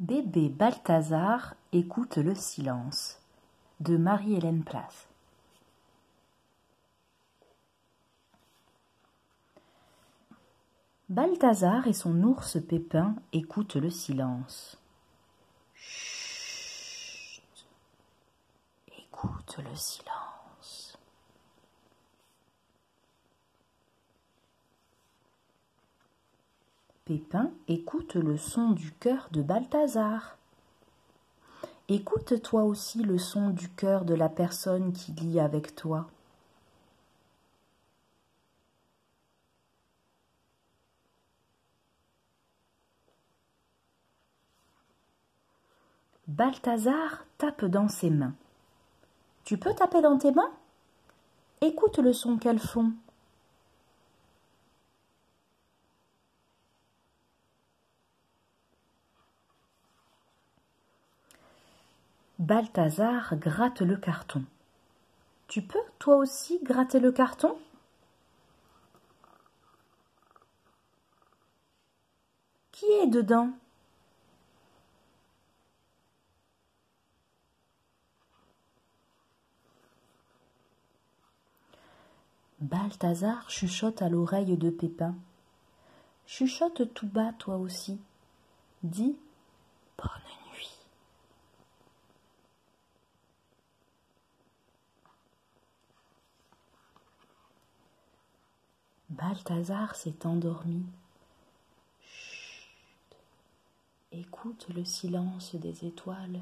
Bébé Balthazar écoute le silence de Marie-Hélène Place. Balthazar et son ours Pépin écoutent le silence. Chut. Écoute le silence. Pépin écoute le son du cœur de Balthazar. Écoute toi aussi le son du cœur de la personne qui lit avec toi. Balthazar tape dans ses mains. Tu peux taper dans tes mains? Écoute le son qu'elles font. Balthazar gratte le carton. Tu peux, toi aussi, gratter le carton? Qui est dedans? Balthazar chuchote à l'oreille de Pépin. Chuchote tout bas, toi aussi. Dis. Balthazar s'est endormi. Chut. Écoute le silence des étoiles.